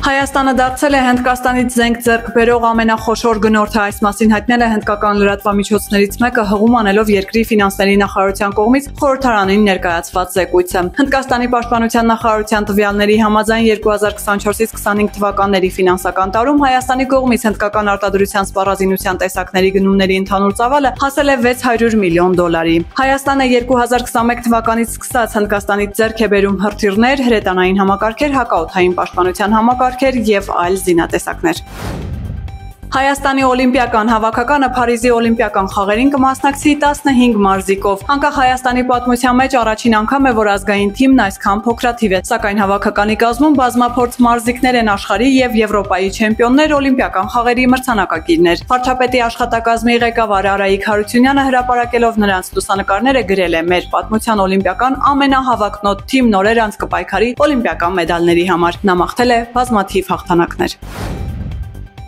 Հայաստանը դարձել է Հնդկաստանից զենք ձեռք բերող ամենախոշոր գնորդը։ Այս մասին հայտնել է հնդկական լրատվամիջոցներից մեկը հղում անելով երկրի ֆինանսների նախարարության կողմից խորհրդարանին ներկայացված զեկույցը։ Հնդկաստանի պաշտպանության նախարարության տվյալների համաձայն 2024-ից 25 թվականների ֆինանսական տարում Հայաստանի կողմից հնդկական արտադրության սպառազինության տեսակների գնումների ընդհանուր ծավալը հասել է 600 միլիոն դոլարի։ Հայաստանը 2021 թվականից սկսած Հնդկաստանից ձեռք է բերում հրթիռներ, հրետանային համակարգեր, հակաօթային պաշտպանության համակարգ համակարգեր եւ այլ զինատեսակներ։ Հայաստանի օլիմպիական հավաքականը Փարիզի օլիմպիական խաղերին կմասնակցի 15 մարզիկով։ Անկախ Հայաստանի պատմության մեջ առաջին անգամ է, որ ազգային թիմն այսքան փոքրաթիվ է, սակայն հավաքականի կազմում բազմափորձ մարզիկներ են աշխարհի եւ Եվրոպայի չեմպիոններ օլիմպիական խաղերի մրցանակակիրներ։ Վարչապետի աշխատակազմի ղեկավար Արայիկ Հարությունյանը հրապարակելով նրանց լուսանկարները գրել է. «Մեր պատմության օլիմպիական ամենահավակնոտ թիմն օրեր անց կպայքարի օլիմպիական մեդալների համար»։ Նա մաղթել է բազմաթիվ հաղթանակներ։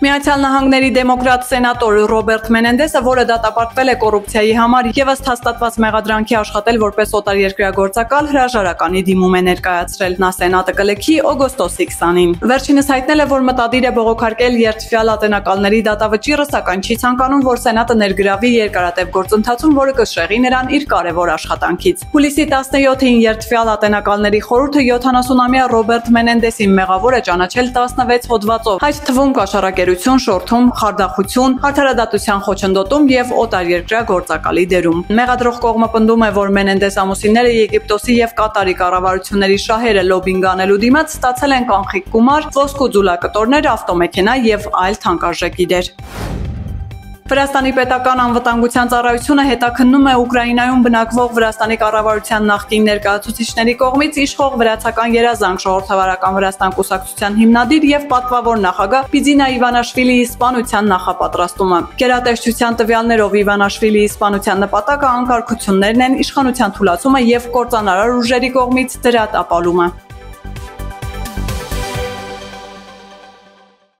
Միացյալ Նահանգների դեմոկրատ սենատոր Ռոբերտ Մենենդեսը, որը դատապարտվել է կոռուպցիայի համար եւ ըստ հաստատված մեղադրանքի աշխատել որպես օտարերկրագործակալ, հրաժարականի դիմում է ներկայացրել։ Նա սենատը կլքի օգոստոսի 20-ին։ Վերջինս հայտնել է, որ մտադիր է բողոքարկել երթվյալ ատենակալների դատավճիռը, սակայն չի ցանկանում, որ սենատը ներգրավի երկարատև գործընթացում, որը կշեղի նրան իր կարևոր աշխատանքից։ Հուլիսի 17-ին երթվյալ ատենակալների խորհուրդը 70-ամյա Ռոբերտ Մենենդեսին մեղավոր է ճանաչել 16 հոդվածով։ Այդ թվում կաշառակեր գերություն, շորթում, խարդախություն, արդարադատության խոչընդոտում եւ օտարերկրյա գործակալի դերում։ Մեղադրող կողմը պնդում է, որ Մենենդես ամուսինները Եգիպտոսի եւ Կատարի կառավարությունների շահերը լոբինգ անելու դիմաց ստացել են կանխիկ գումար, ոսկու ձուլակտորներ, ավտոմեքենա եւ այլ թանկարժեքի դեր։ Վրաստանի պետական անվտանգության ծառայությունը հետաքննում է Ուկրաինայում բնակվող Վրաստանի կառավարության նախկին ներկայացուցիչների կողմից իշխող վրացական երազանք ժողովրդավարական Վրաստան կուսակցության հիմնադիր եւ պատվավոր նախագահ Պիձինա Իվանաշվիլիի սպանության նախապատրաստումը։ Գերատեսչության տվյալներով Իվանաշվիլիի սպանության նպատակը անկարգություններն են, իշխանության թուլացումը եւ կործանարար ուժերի կողմից դրա տապալումը։